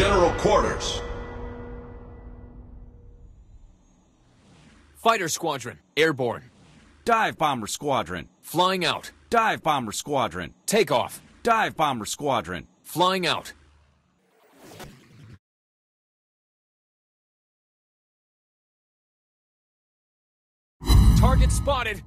General Quarters. Fighter Squadron, airborne. Dive Bomber Squadron. Flying out. Dive Bomber Squadron. Takeoff. Dive Bomber Squadron. Flying out. Target spotted.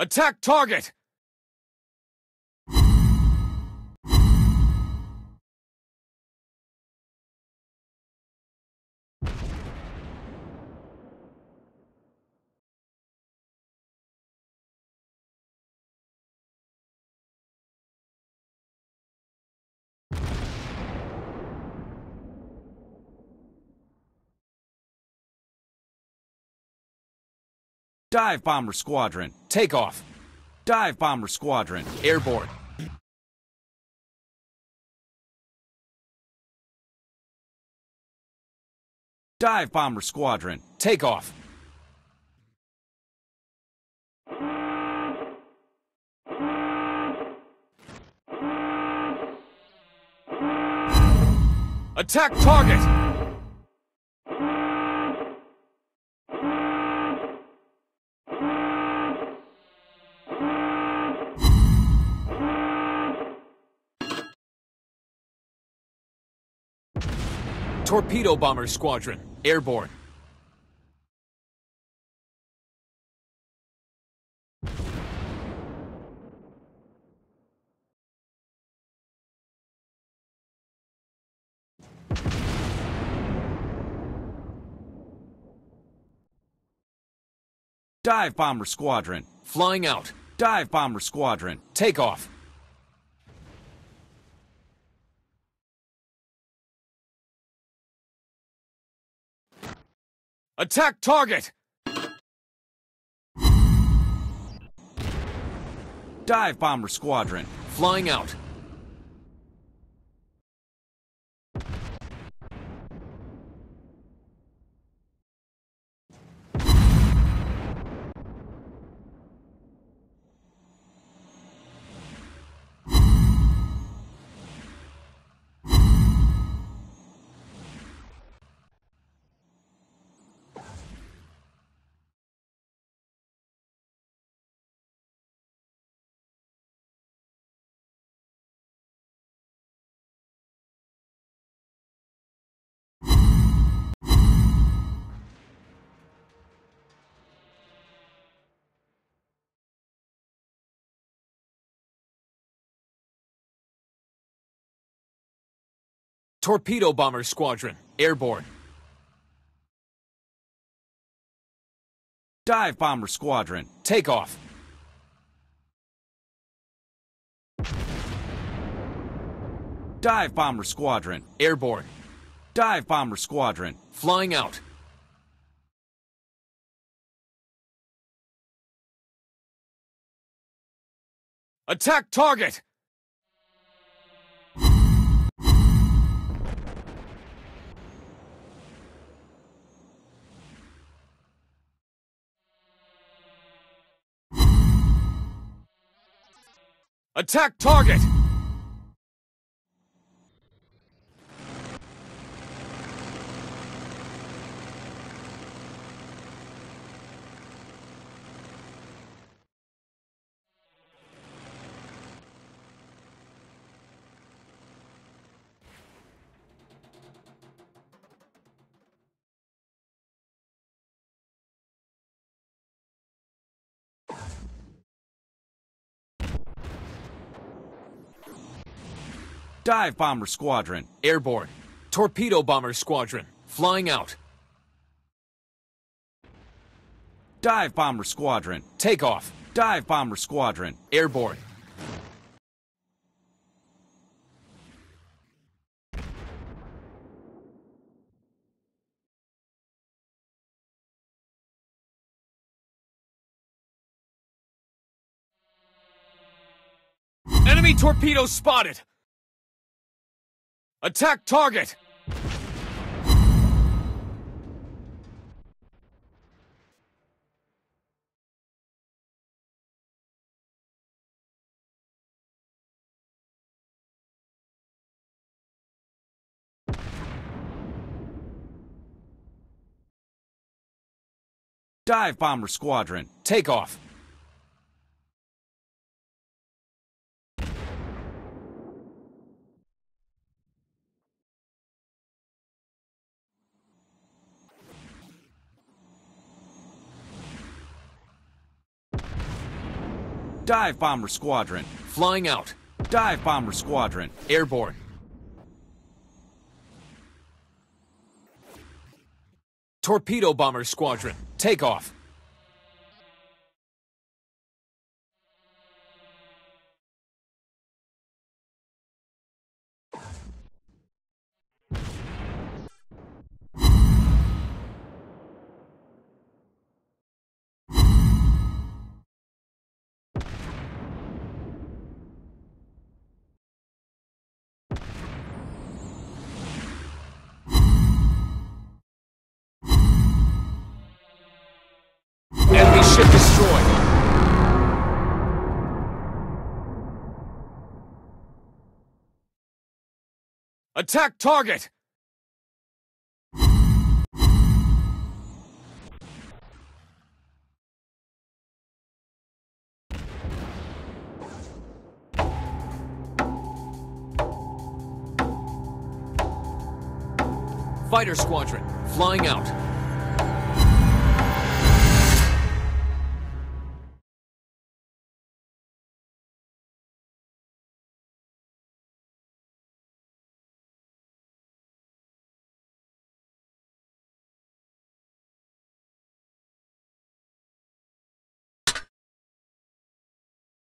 Attack target! Dive Bomber Squadron. Takeoff. Dive Bomber Squadron. Airborne. Dive Bomber Squadron. Takeoff. Attack target! Torpedo Bomber Squadron, airborne. Dive Bomber Squadron. Flying out. Dive Bomber Squadron. Takeoff. Attack target! Dive Bomber Squadron. Flying out. Torpedo Bomber Squadron, airborne. Dive Bomber Squadron. Takeoff. Dive Bomber Squadron. Airborne. Dive Bomber Squadron. Flying out. Attack target! Attack target! Dive Bomber Squadron. Airborne. Torpedo Bomber Squadron. Flying out. Dive Bomber Squadron. Takeoff. Dive Bomber Squadron. Airborne. Enemy torpedoes spotted! Attack target! Dive Bomber Squadron. Take off. Dive Bomber Squadron. Flying out. Dive Bomber Squadron. Airborne. Torpedo Bomber Squadron. Take off. Attack target! Fighter squadron, flying out.